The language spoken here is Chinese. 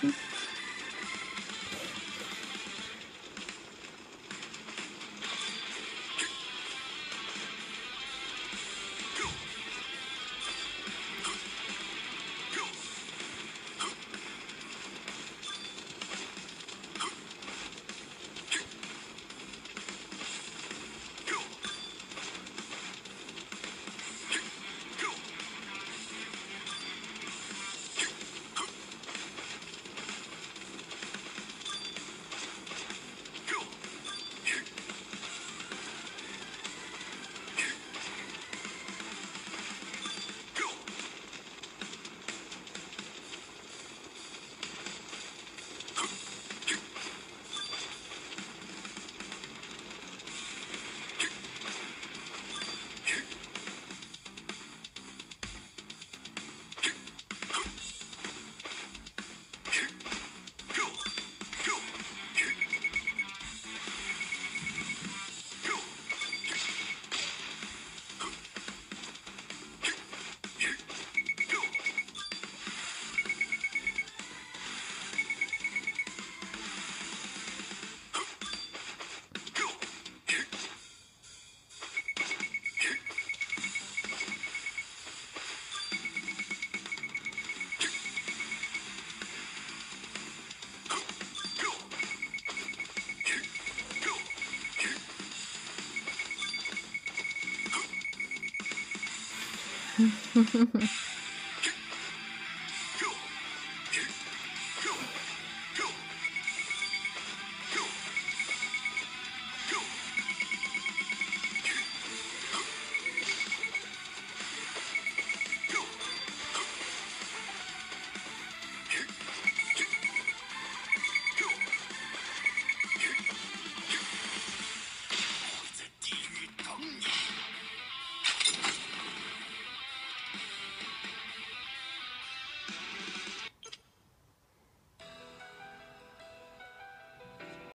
Peace. 嗯哼哼哼